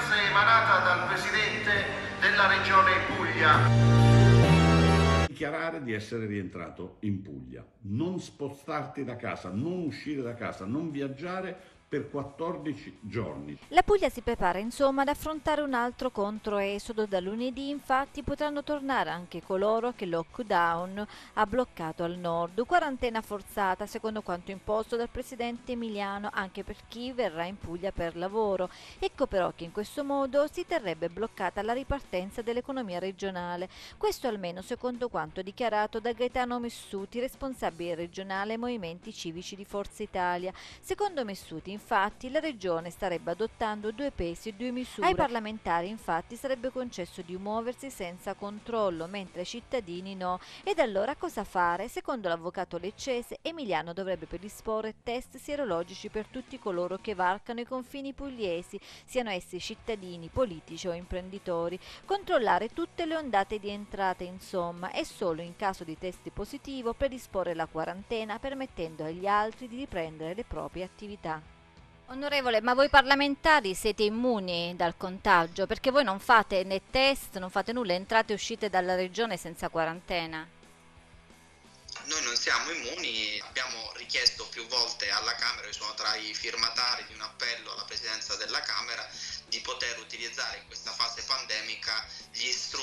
ordinanza emanata dal Presidente della Regione Puglia. Dichiarare di essere rientrato in Puglia, non spostarti da casa, non uscire da casa, non viaggiare per 14 giorni. La Puglia si prepara insomma ad affrontare un altro controesodo. Da lunedì infatti potranno tornare anche coloro che lockdown ha bloccato al nord. Quarantena forzata secondo quanto imposto dal presidente Emiliano anche per chi verrà in Puglia per lavoro. Ecco però che in questo modo si terrebbe bloccata la ripartenza dell'economia regionale. Questo almeno secondo quanto dichiarato da Gaetano Messuti, responsabile regionale movimenti civici di Forza Italia. Secondo Messuti infatti la Regione starebbe adottando due pesi e due misure. Ai parlamentari infatti sarebbe concesso di muoversi senza controllo, mentre ai cittadini no. Ed allora cosa fare? Secondo l'avvocato leccese, Emiliano dovrebbe predisporre test sierologici per tutti coloro che varcano i confini pugliesi, siano essi cittadini, politici o imprenditori, controllare tutte le ondate di entrate insomma e solo in caso di test positivo predisporre la quarantena permettendo agli altri di riprendere le proprie attività. Onorevole, ma voi parlamentari siete immuni dal contagio perché voi non fate né test, non fate nulla, entrate e uscite dalla regione senza quarantena. Noi non siamo immuni, abbiamo richiesto più volte alla Camera, io sono tra i firmatari di un appello alla Presidenza della Camera, di poter utilizzare in questa fase pandemica gli strumenti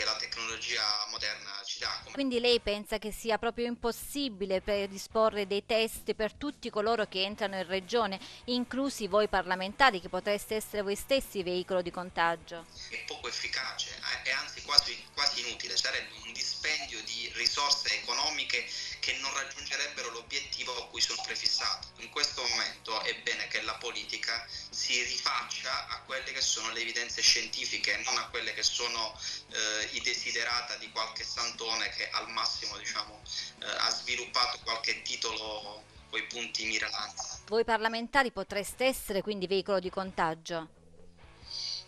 che la tecnologia moderna ci dà. Quindi lei pensa che sia proprio impossibile predisporre dei test per tutti coloro che entrano in regione, inclusi voi parlamentari, che potreste essere voi stessi veicolo di contagio? È poco efficace e anzi quasi, quasi inutile, sarebbe un dispendio di risorse economiche che non raggiungerebbero l'obiettivo a cui sono prefissato. In questo momento è bene che la politica si rifaccia a quelle che sono le evidenze scientifiche, non a quelle che sono eh, i desiderata di qualche santone che al massimo diciamo, eh, ha sviluppato qualche titolo coi punti miranti. Voi parlamentari potreste essere quindi veicolo di contagio?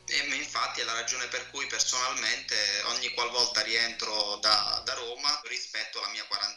E infatti è la ragione per cui personalmente ogni qualvolta rientro da, da Roma rispetto alla mia quarantena.